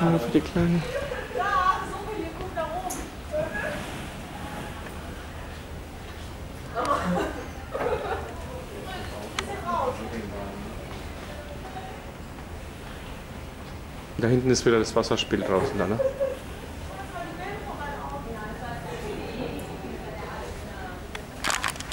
Nur für die Kleine. Da hinten ist wieder das Wasserspiel draußen da, ne?